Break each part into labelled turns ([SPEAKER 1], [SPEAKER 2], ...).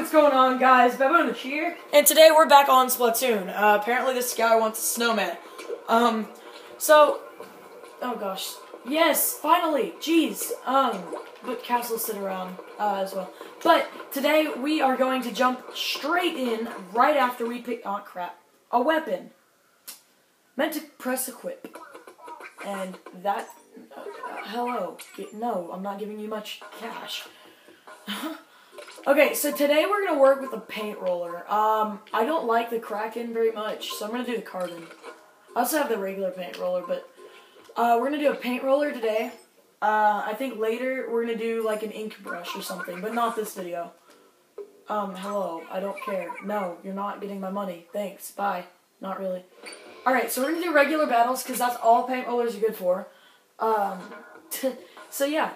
[SPEAKER 1] what's going on, guys? Baboonish here, and today we're back on Splatoon. Uh, apparently, this guy wants a snowman. Um, so, oh gosh, yes, finally, jeez. Um, but castles sit around uh, as well. But today we are going to jump straight in right after we pick. Oh crap, a weapon. Meant to press equip, and that. Uh, hello. No, I'm not giving you much cash. Okay, so today we're gonna work with a paint roller. Um, I don't like the Kraken very much, so I'm gonna do the Carbon. I also have the regular paint roller, but uh, we're gonna do a paint roller today. Uh, I think later we're gonna do like an ink brush or something, but not this video. Um, hello, I don't care. No, you're not getting my money. Thanks, bye. Not really. Alright, so we're gonna do regular battles, because that's all paint rollers are good for. Um, so yeah,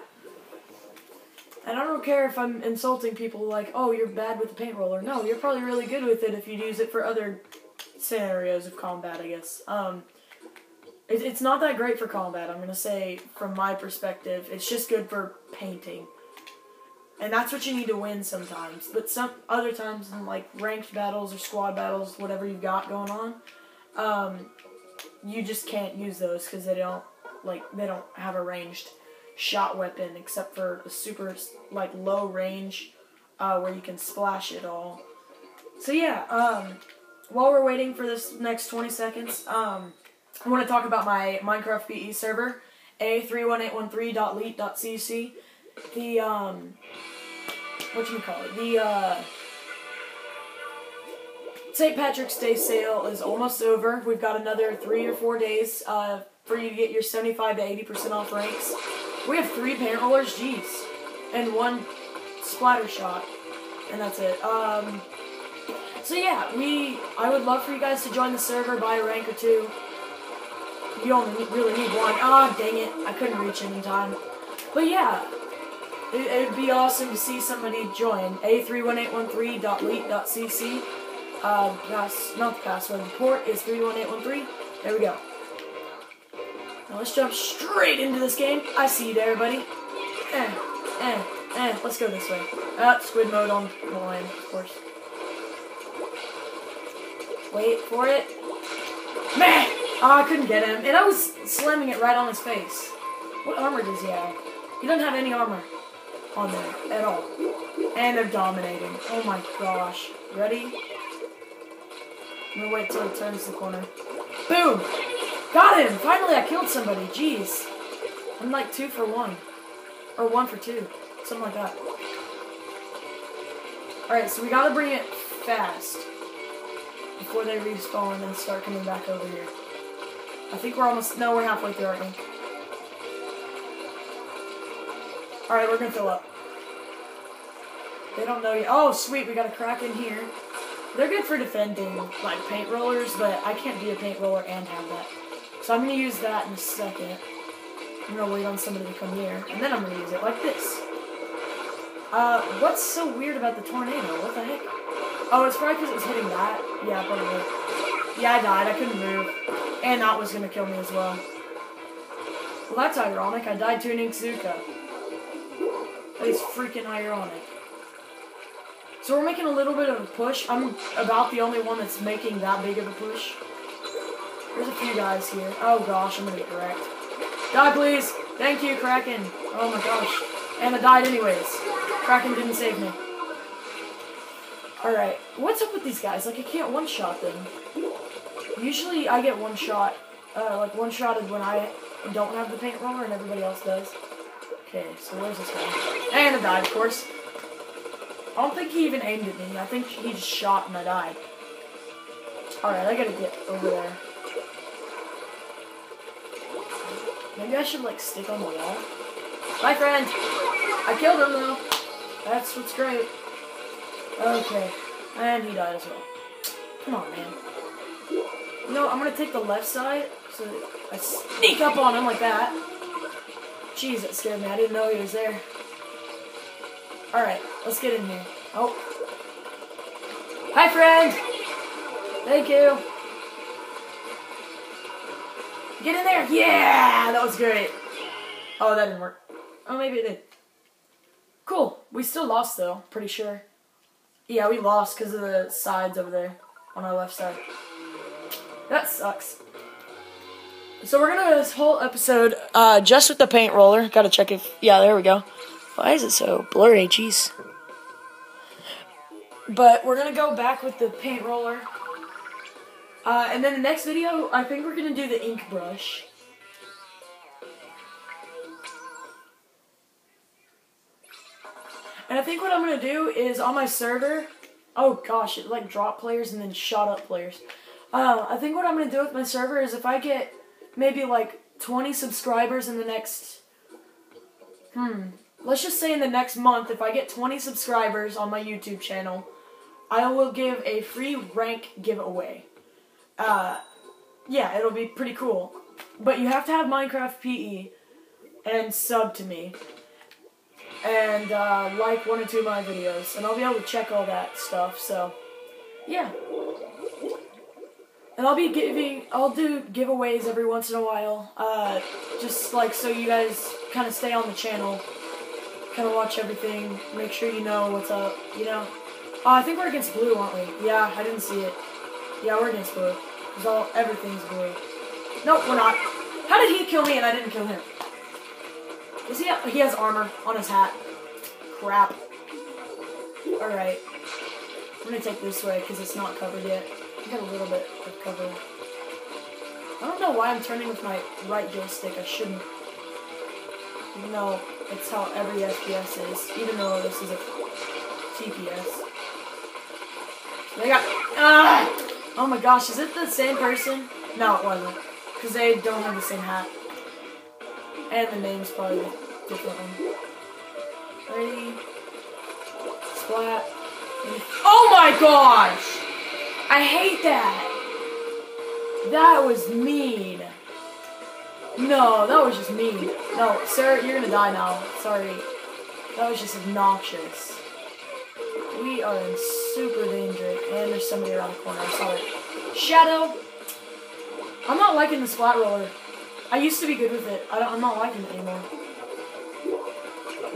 [SPEAKER 1] and I don't care if I'm insulting people like, oh, you're bad with the paint roller. No, you're probably really good with it if you'd use it for other scenarios of combat, I guess. Um, it, it's not that great for combat, I'm going to say, from my perspective. It's just good for painting. And that's what you need to win sometimes. But some other times in like ranked battles or squad battles, whatever you've got going on, um, you just can't use those because they don't like they don't have a ranged shot weapon except for a super like low range uh, where you can splash it all. So yeah, um, while we're waiting for this next 20 seconds, um, I want to talk about my Minecraft BE server, a31813.leet.cc. The um, what you call it? The uh, St. Patrick's Day sale is almost over. We've got another three or four days uh, for you to get your 75 to 80% off ranks. We have three paint rollers, jeez. And one splatter shot. And that's it. Um, so yeah, we, I would love for you guys to join the server, buy a rank or two. You only really need one. Ah, oh, dang it. I couldn't reach it in time. But yeah, it, would be awesome to see somebody join. A31813.leet.cc. Uh, pass, not the password, the port is 31813. There we go. Now let's jump straight into this game. I see you there, buddy. Eh, eh, eh. Let's go this way. Ah, squid mode on the line, of course. Wait for it. Meh! Oh, I couldn't get him. And I was slamming it right on his face. What armor does he have? He doesn't have any armor on there at all. And they're dominating. Oh my gosh. Ready? I'm gonna wait till he turns the corner. Boom! Got him! Finally, I killed somebody. Jeez. I'm like two for one. Or one for two. Something like that. Alright, so we gotta bring it fast. Before they respawn and start coming back over here. I think we're almost... No, we're halfway through? Alright, we're gonna fill up. They don't know yet. Oh, sweet, we got a crack in here. They're good for defending, like, paint rollers, but I can't be a paint roller and have that. So I'm going to use that in a second. I'm going to wait on somebody to come here, and then I'm going to use it like this. Uh, what's so weird about the tornado? What the heck? Oh, it's probably because it was hitting that. Yeah, probably. Yeah, I died. I couldn't move. And that was going to kill me as well. Well, that's ironic. I died to an Inkzooka. That is freaking ironic. So we're making a little bit of a push. I'm about the only one that's making that big of a push. There's a few guys here. Oh gosh, I'm gonna get wrecked. Die please! Thank you, Kraken! Oh my gosh. And I died anyways. Kraken didn't save me. Alright, what's up with these guys? Like, I can't one-shot them. Usually I get one-shot, uh, like one-shotted when I don't have the paint roller and everybody else does. Okay, so where's this guy? And I died, of course. I don't think he even aimed at me. I think he just shot and I died. Alright, I gotta get over there. Maybe I should like stick on the wall. My friend! I killed him though. That's what's great. Okay. And he died as well. Come on, man. Know, I'm gonna take the left side so I sneak up on him like that. Jeez, that scared me. I didn't know he was there. Alright, let's get in here. Oh. Hi, friend! Thank you. Get in there! Yeah! That was great. Oh, that didn't work. Oh, maybe it did. Cool. We still lost, though. Pretty sure. Yeah, we lost because of the sides over there on our left side. That sucks. So we're gonna do this whole episode uh, just with the paint roller. Gotta check if yeah, there we go. Why is it so blurry? Jeez. But we're gonna go back with the paint roller. Uh, and then the next video, I think we're gonna do the ink brush. And I think what I'm gonna do is on my server. Oh gosh, it like drop players and then shot up players. Uh, I think what I'm gonna do with my server is if I get maybe like 20 subscribers in the next. Hmm. Let's just say in the next month, if I get 20 subscribers on my YouTube channel, I will give a free rank giveaway. Uh, yeah, it'll be pretty cool. But you have to have Minecraft PE and sub to me and uh, like one or two of my videos, and I'll be able to check all that stuff. So, yeah. And I'll be giving, I'll do giveaways every once in a while, uh, just like so you guys kind of stay on the channel, kind of watch everything, make sure you know what's up, you know. Oh, I think we're against blue, aren't we? Yeah, I didn't see it. Yeah, we're against blue. All everything's blue. Nope, we're not. How did he kill me and I didn't kill him? Is he? He has armor on his hat. Crap. All right. I'm gonna take this way because it's not covered yet. I got a little bit of cover. I don't know why I'm turning with my right joystick. I shouldn't. Even though it's how every FPS is. Even though this is a TPS. They got. Ah! Oh my gosh, is it the same person? No, it wasn't. Because they don't have the same hat. And the name's probably different one. Ready? Splat. Oh my gosh! I hate that! That was mean. No, that was just mean. No, sir, you're gonna die now. Sorry. That was just obnoxious. We are in super danger, there's somebody around the corner. Sorry. Shadow! I'm not liking the splat roller. I used to be good with it. I am not liking it anymore.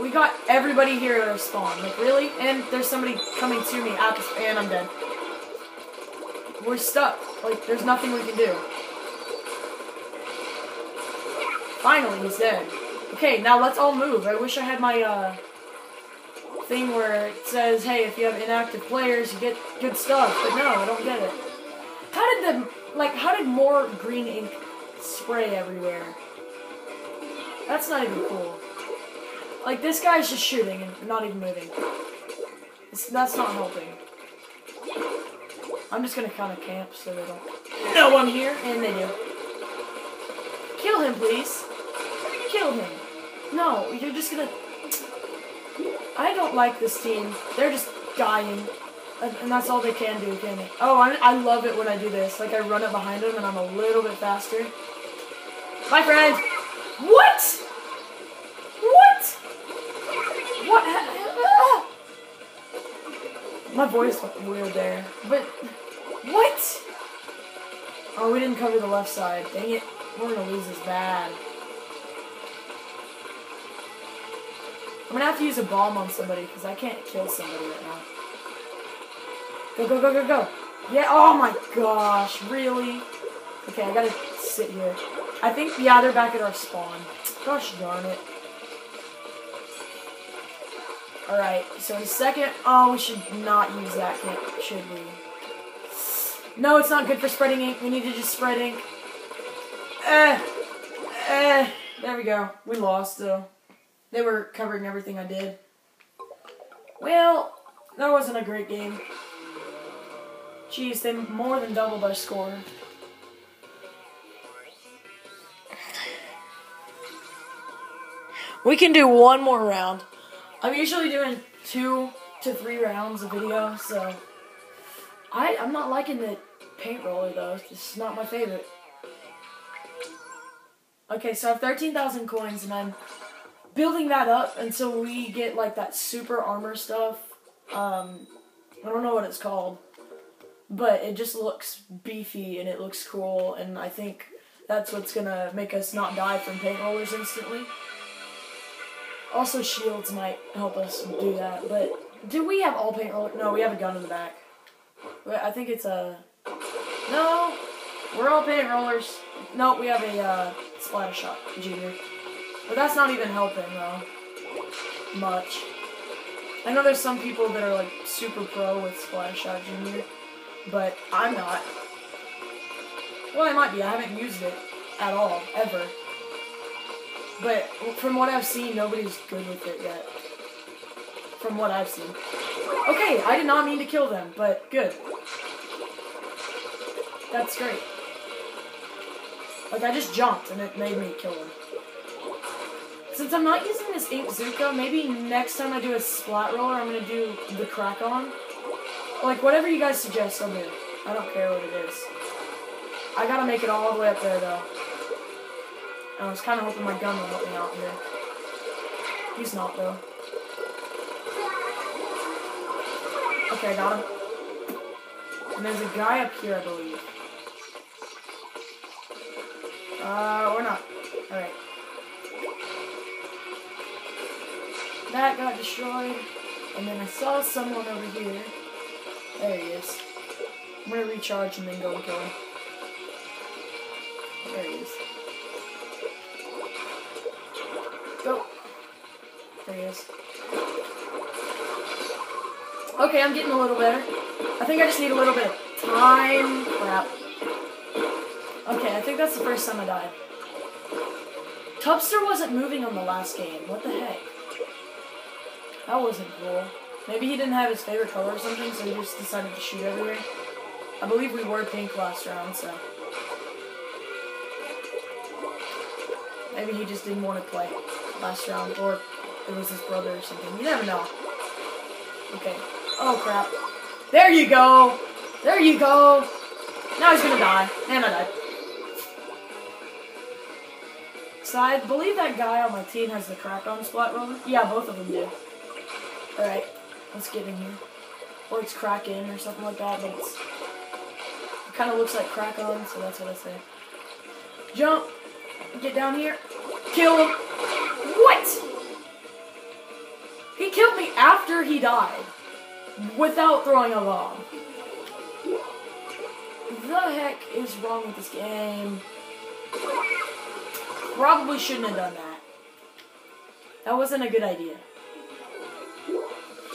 [SPEAKER 1] We got everybody here at our spawn. Like, really? And there's somebody coming to me at the and I'm dead. We're stuck. Like, there's nothing we can do. Finally, he's dead. Okay, now let's all move. I wish I had my, uh, thing where it says, hey, if you have inactive players, you get good stuff. But no, I don't get it. How did the, like, how did more green ink spray everywhere. That's not even cool. Like, this guy's just shooting and not even moving. It's, that's not helping. I'm just gonna kind of camp so they don't know I'm here, and they do. Kill him, please. Kill him. No, you're just gonna... I don't like this team. They're just dying. And that's all they can do, can they? Oh, I, I love it when I do this. Like, I run it behind them, and I'm a little bit faster. My friend! What? What? What? Ah! My voice went weird there. But, what? Oh, we didn't cover the left side. Dang it. We're gonna lose this bad. I'm gonna have to use a bomb on somebody, because I can't kill somebody right now. Go, go, go, go, go. Yeah, oh my gosh, really? Okay, I gotta sit here. I think, yeah, they're back at our spawn. Gosh darn it. Alright, so in a second, oh, we should not use that, should we? No, it's not good for spreading ink. We need to just spread ink. Eh, eh, there we go. We lost, though. They were covering everything I did. Well, that wasn't a great game. Jeez, they more than doubled our score. We can do one more round. I'm usually doing two to three rounds of video, so I I'm not liking the paint roller though. This is not my favorite. Okay, so I have 13,000 coins and I'm building that up until we get like that super armor stuff. Um, I don't know what it's called. But it just looks beefy and it looks cool, and I think that's what's gonna make us not die from paint rollers instantly. Also, shields might help us do that, but Do we have all paint rollers? No, we have a gun in the back. I think it's a. No, we're all paint rollers. No, we have a uh, splatter shot junior. But that's not even helping though. Much. I know there's some people that are like super pro with Splash shot junior, but I'm not. Well, I might be. I haven't used it at all ever. But from what I've seen, nobody's good with it yet. From what I've seen. Okay, I did not mean to kill them, but good. That's great. Like, I just jumped, and it made me kill them. Since I'm not using this Inkzooka, maybe next time I do a Splat Roller, I'm to do the Krak-On. Like, whatever you guys suggest, I'll do. I don't care what it is. I gotta make it all the way up there, though. I was kind of hoping my gun would help me out here. He's not, though. Okay, I got him. And there's a guy up here, I believe. Uh, or not. Alright. That got destroyed. And then I saw someone over here. There he is. I'm gonna recharge and then go and kill him. There he is. Go. There he is. Okay, I'm getting a little better. I think I just need a little bit of time. Crap. Okay, I think that's the first time I died. Tubster wasn't moving on the last game. What the heck? That wasn't cool. Maybe he didn't have his favorite color or something, so he just decided to shoot everywhere. I believe we were pink last round, so. Maybe he just didn't want to play last round, or it was his brother or something. You never know. Okay. Oh, crap. There you go! There you go! Now he's gonna die. And I died. So I believe that guy on my team has the crack-on splat roller. Yeah, both of them do. Let's get in here. Or it's crack in or something like that, but. It kind of looks like crack on, so that's what I say. Jump! Get down here. Kill him! What?! He killed me after he died. Without throwing a bomb. The heck is wrong with this game? Probably shouldn't have done that. That wasn't a good idea.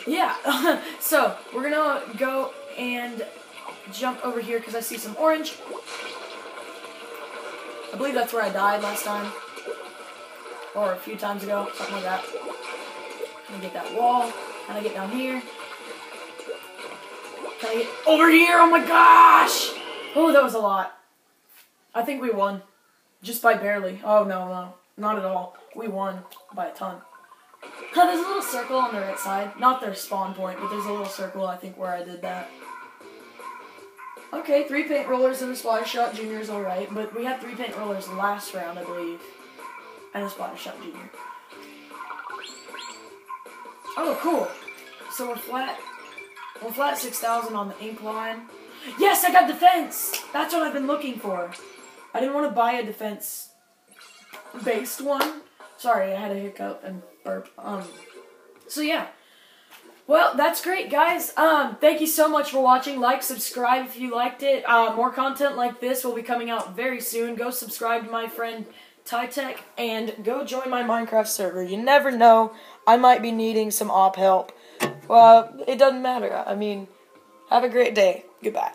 [SPEAKER 1] Yeah, so we're gonna go and jump over here because I see some orange. I believe that's where I died last time. Or a few times ago, something like that. Can I get that wall? Can I get down here? Can I get over here? Oh my gosh! Oh, that was a lot. I think we won. Just by barely. Oh, no, no. Not at all. We won by a ton. There's a little circle on the right side. Not their spawn point, but there's a little circle, I think, where I did that. Okay, three paint rollers and a splatter shot junior is alright, but we had three paint rollers last round, I believe. And a splatter shot junior. Oh, cool. So we're flat. We're flat 6,000 on the ink line. Yes, I got defense! That's what I've been looking for. I didn't want to buy a defense based one. Sorry, I had a hiccup and Um, so yeah. Well, that's great, guys. Um, thank you so much for watching. Like, subscribe if you liked it. Uh, more content like this will be coming out very soon. Go subscribe to my friend TyTec and go join my Minecraft server. You never know. I might be needing some op help. Well, it doesn't matter. I mean, have a great day. Goodbye.